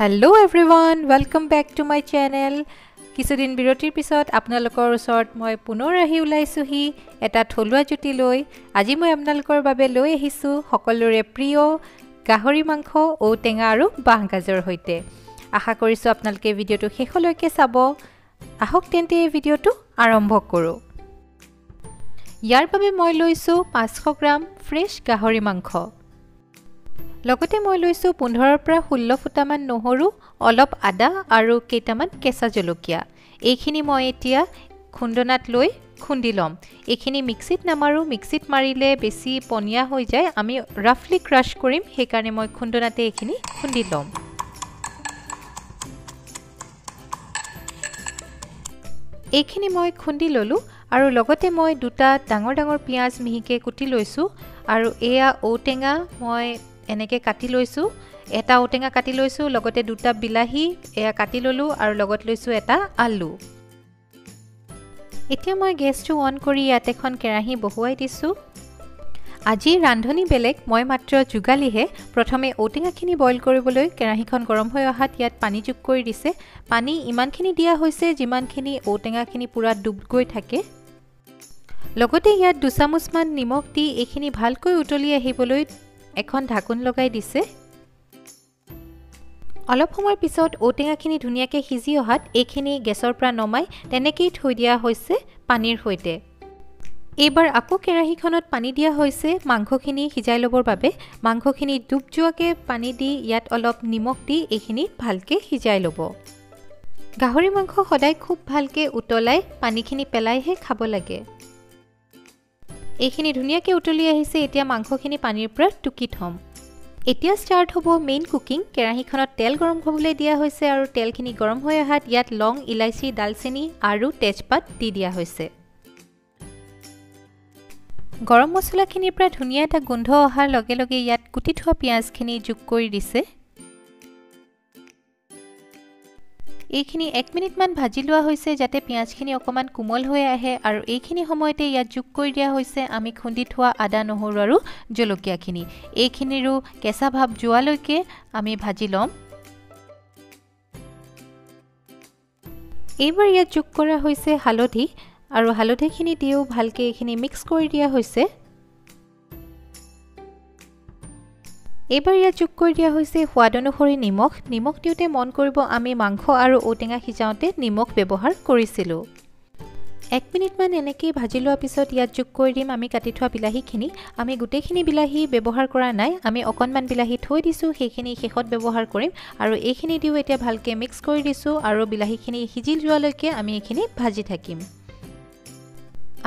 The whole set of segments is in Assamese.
Hello' everyone welcome back to my channel কিছুদিন বিৰতিৰ পিছত আপোনালোকৰ ওচৰত মই পুনৰ আহি ওলাইছোঁহি এটা থলুৱা জুতি লৈ। আজি মই আপোনালোকৰ বাবে লৈ আহিছোঁ সকলোৰে প্ৰিয় গাহৰি মাংস ঔটেঙা আৰু বাঁহগাজৰ সৈতে। আশা কৰিছোঁ আপোনালোকে ভিডিঅ'টো শেষলৈকে চাব। আহক তেন্তে এই ভিডিঅ'টো আৰম্ভ কৰোঁ। ইয়াৰ বাবে মই লৈছোঁ পাঁচশ গ্ৰাম ফ্ৰেছ গাহৰি মাংস। লগতে মই লৈছোঁ পোন্ধৰৰ পৰা ষোল্ল ফুটামান নহৰু অলপ আদা আৰু কেইটামান কেঁচা জলকীয়া। এইখিনি মই এতিয়া খুন্দনাত লৈ খুন্দি ল'ম। এইখিনি মিক্সিত নামাৰোঁ। মিক্সিত মাৰিলে বেছি পনীয়া হৈ যায়। আমি ৰাফলি ক্ৰাছ কৰিম। সেইকাৰণে মই খুন্দনাতে এইখিনি খুন্দি ল'ম। এইখিনি মই খুন্দি ল'লোঁ আৰু লগতে মই দুটা ডাঙৰ ডাঙৰ পিঁয়াজ মিহিকৈ কুটি লৈছোঁ। আৰু এয়া ঔটেঙা মই এনেকৈ কাটি লৈছোঁ এটা ঔটেঙা কাটি লৈছোঁ লগতে দুটা বিলাহী এয়া কাটি ল'লোঁ আৰু লগত লৈছোঁ এটা আলু। এতিয়া মই গেছটো অন কৰি ইয়াত এখন কেৰাহী বহুৱাই দিছোঁ। আজি ৰান্ধনি বেলেগ মই মাত্ৰ যোগালিহে প্ৰথমে ঔটেঙাখিনি বইল কৰিবলৈ কেৰাহীখন গৰম হৈ অহাত ইয়াত পানী যোগ কৰি দিছে। পানী ইমানখিনি দিয়া হৈছে যিমানখিনি ঔটেঙাখিনি পূৰা ডুব গৈ থাকে। লগতে ইয়াত দুচামুচমান নিমখ দি এইখিনি ভালকৈ উতলি আহিবলৈ এখন ঢাকোন লগাই দিছে। অলপ সময়ৰ পিছত ঔটেঙাখিনি ধুনীয়াকৈ সিজি অহাত এইখিনি গেছৰ পৰা নমাই তেনেকেই থৈ দিয়া হৈছে পানীৰ সৈতে। এইবাৰ আকৌ কেৰাহীখনত পানী দিয়া হৈছে মাংসখিনি সিজাই ল'বৰ বাবে। মাংসখিনি ডুব যোৱাকৈ পানী দি ইয়াত অলপ নিমখ দি এইখিনি ভালকৈ সিজাই ল'ব। গাহৰি মাংস সদায় খুব ভালকৈ উতলাই পানীখিনি পেলাইহে খাব লাগে। এইখিনি ধুনীয়াকৈ উতলি আহিছে এতিয়া মাংসখিনি পানীৰ পৰা টুকি থ'ম। এতিয়া ষ্টাৰ্ট হ'ব মেইন কুকিং কেৰাহীখনত তেল গৰম হ'বলৈ দিয়া হৈছে আৰু তেলখিনি গৰম হৈ অহাত ইয়াত লং ইলাচি ডালচেনি আৰু তেজপাত দি দিয়া হৈছে। গৰম মছলাখিনিৰ পৰা ধুনীয়া এটা গোন্ধ অহাৰ লগে লগে ইয়াত কুটি থোৱা পিঁয়াজখিনি যোগ কৰি দিছে। এইখিনি এক মিনিটমান ভাজি লোৱা হৈছে যাতে পিঁয়াজখিনি অকণমান কোমল হৈ আহে আৰু এইখিনি সময়তে ইয়াত যোগ কৰি দিয়া হৈছে আমি খুন্দি থোৱা আদা নহৰু আৰু জলকীয়াখিনি। এইখিনিৰো কেঁচা ভাৱ যোৱালৈকে আমি ভাজি ল'ম। এইবাৰ ইয়াত যোগ কৰা হৈছে হালধি আৰু হালধিখিনি দিও ভালকৈ এইখিনি মিক্স কৰি দিয়া হৈছে। এইবাৰ ইয়াত যোগ কৰি দিয়া হৈছে সোৱাদ অনুসৰি নিমখ। নিমখ দিওঁতে মন কৰিব আমি মাংস আৰু ঔটেঙা সিজাওঁতে নিমখ ব্যৱহাৰ কৰিছিলোঁ। এক মিনিটমান এনেকেই ভাজি লোৱাৰ পিছত ইয়াত যোগ কৰি দিম। আমি কাটি থোৱা বিলাহীখিনি। আমি গোটেইখিনি বিলাহী ব্যৱহাৰ কৰা নাই। আমি অকণমান বিলাহী থৈ দিছোঁ সেইখিনি শেষত ব্যৱহাৰ কৰিম আৰু এইখিনি দিও এতিয়া ভালকৈ মিক্স কৰি দিছোঁ আৰু বিলাহীখিনি সিজি যোৱালৈকে আমি এইখিনি ভাজি থাকিম।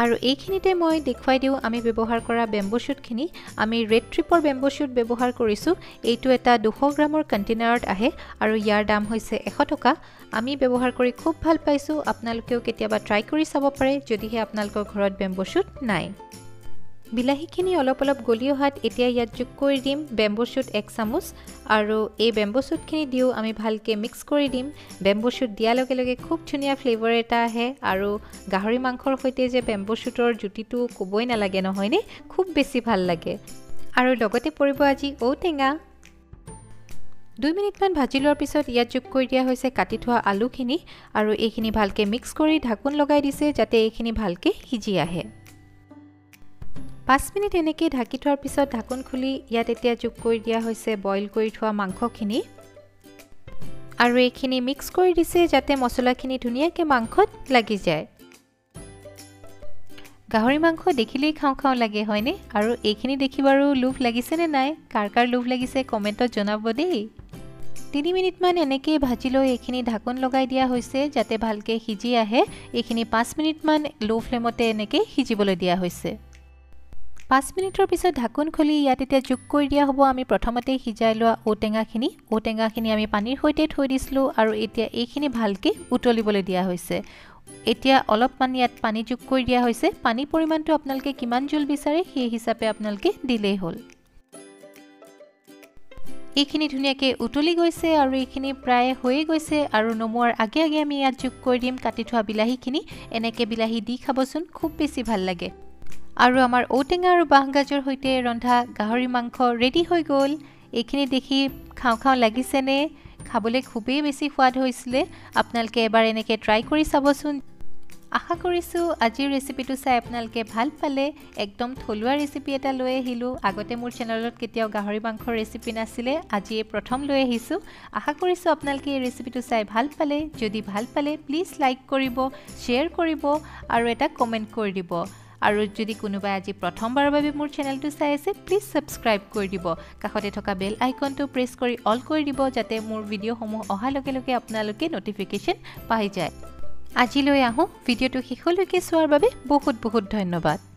আৰু এইখিনিতে মই দেখুৱাই দিওঁ আমি ব্যৱহাৰ কৰা বেম্বো শ্বুটখিনি। আমি ৰেড ট্ৰিপৰ বেম্বো শ্বুট ব্যৱহাৰ কৰিছোঁ। এইটো এটা দুশ গ্ৰামৰ কণ্টেইনাৰত আহে আৰু ইয়াৰ দাম হৈছে এশ টকা। আমি ব্যৱহাৰ কৰি খুব ভাল পাইছোঁ। আপোনালোকেও কেতিয়াবা ট্ৰাই কৰি চাব পাৰে যদিহে আপোনালোকৰ ঘৰত বেম্বো শ্বুট নাই। বিলাহীখিনি অলপ অলপ গলি অহাত এতিয়া ইয়াত যোগ কৰি দিম বেম্বো শ্বুট এক চামুচ আৰু এই বেম্বো শ্বুটখিনি দিও আমি ভালকৈ মিক্স কৰি দিম। বেম্বো শ্বুট দিয়াৰ লগে লগে খুব ধুনীয়া ফ্লেভাৰ এটা আহে আৰু গাহৰি মাংসৰ সৈতে যে বেম্বো শ্বুটৰ জুতিটো ক'বই নালাগে নহয়নে? খুব বেছি ভাল লাগে। আৰু লগতে পৰিব আজি ঔটেঙা। দুই মিনিটমান ভাজি লোৱাৰ পিছত ইয়াত যোগ কৰি দিয়া হৈছে কাটি থোৱা আলুখিনি আৰু এইখিনি ভালকৈ মিক্স কৰি ঢাকোন লগাই দিছে যাতে এইখিনি ভালকৈ সিজি আহে। পাঁচ মিনিট এনেকৈ ঢাকি থোৱাৰ পিছত ঢাকোন খুলি ইয়াত এতিয়া যোগ কৰি দিয়া হৈছে বইল কৰি থোৱা মাংসখিনি। আৰু এইখিনি মিক্স কৰি দিছে যাতে মছলাখিনি ধুনীয়াকৈ মাংসত লাগি যায়। গাহৰি মাংস দেখিলেই খাওঁ খাওঁ লাগে হয়নে? আৰু এইখিনি দেখি বাৰু লোভ লাগিছেনে নাই? কাৰ কাৰ লোভ লাগিছে কমেণ্টত জনাব দেই। তিনি মিনিটমান এনেকেই ভাজি লৈ এইখিনি ঢাকোন লগাই দিয়া হৈছে যাতে ভালকৈ সিজি আহে। এইখিনি পাঁচ মিনিটমান ল' ফ্লেমতে এনেকৈ সিজিবলৈ দিয়া হৈছে। পাঁচ মিনিটৰ পিছত ঢাকোন খুলি ইয়াত এতিয়া যোগ কৰি দিয়া হ'ব। আমি প্ৰথমতেই সিজাই লোৱা ঔটেঙাখিনি। ঔটেঙাখিনি আমি পানীৰ সৈতে থৈ দিছিলোঁ আৰু এতিয়া এইখিনি ভালকৈ উতলিবলৈ দিয়া হৈছে। এতিয়া অলপমান ইয়াত পানী যোগ কৰি দিয়া হৈছে। পানী পৰিমাণটো আপোনালোকে কিমান জোল বিচাৰে সেই হিচাপে আপোনালোকে দিলেই হ'ল। এইখিনি ধুনীয়াকৈ উতলি গৈছে আৰু এইখিনি প্ৰায় হৈয়ে গৈছে আৰু নমোৱাৰ আগে আগে আমি ইয়াত যোগ কৰি দিম। কাটি থোৱা বিলাহীখিনি। এনেকৈ বিলাহী দি খাবচোন। খুব বেছি ভাল লাগে। আৰু আমাৰ ঔটেঙা আৰু বাঁহগাজৰ সৈতে ৰন্ধা গাহৰি মাংস ৰেডি হৈ গ'ল। এইখিনি দেখি খাওঁ খাওঁ লাগিছেনে? খাবলৈ খুবেই বেছি সোৱাদ হৈছিলে। আপোনালোকে এবাৰ এনেকৈ ট্ৰাই কৰি চাবচোন। আশা কৰিছোঁ আজিৰ ৰেচিপিটো চাই আপোনালোকে ভাল পালে। একদম থলুৱা ৰেচিপি এটা লৈ আহিলোঁ। আগতে মোৰ চেনেলত কেতিয়াও গাহৰি মাংসৰ ৰেচিপি নাছিলে আজি এই প্ৰথম লৈ আহিছোঁ। আশা কৰিছোঁ আপোনালোকে এই ৰেচিপিটো চাই ভাল পালে। যদি ভাল পালে প্লিজ লাইক কৰিব শ্বেয়াৰ কৰিব আৰু এটা কমেণ্ট কৰি দিব। আৰু যদি কোনোবাই আজি প্ৰথমবাৰৰ বাবে মোৰ চেনেলটো চাই আছে প্লিজ ছাবস্ক্ৰাইব কৰি দিব। কাষতে থকা বেল আইকনটো প্ৰেছ কৰি অল কৰি দিব যাতে মোৰ ভিডিঅ'সমূহ অহাৰ লগে লগে আপোনালোকে ন'টিফিকেশ্যন পাই যায়। আজিলৈ আহোঁ। ভিডিঅ'টো শেষলৈকে চোৱাৰ বাবে বহুত বহুত ধন্যবাদ।